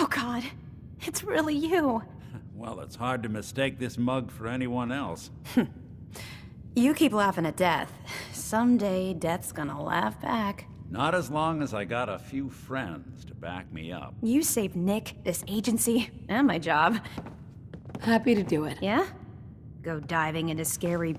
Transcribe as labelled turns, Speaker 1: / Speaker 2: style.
Speaker 1: Oh god, it's really you.
Speaker 2: Well, it's hard to mistake this mug for anyone else.
Speaker 1: You keep laughing at death. Someday, death's gonna laugh back.
Speaker 2: Not as long as I got a few friends to back me up.
Speaker 1: You saved Nick, this agency, and my job.
Speaker 3: Happy to do it.
Speaker 1: Yeah? Go diving into scary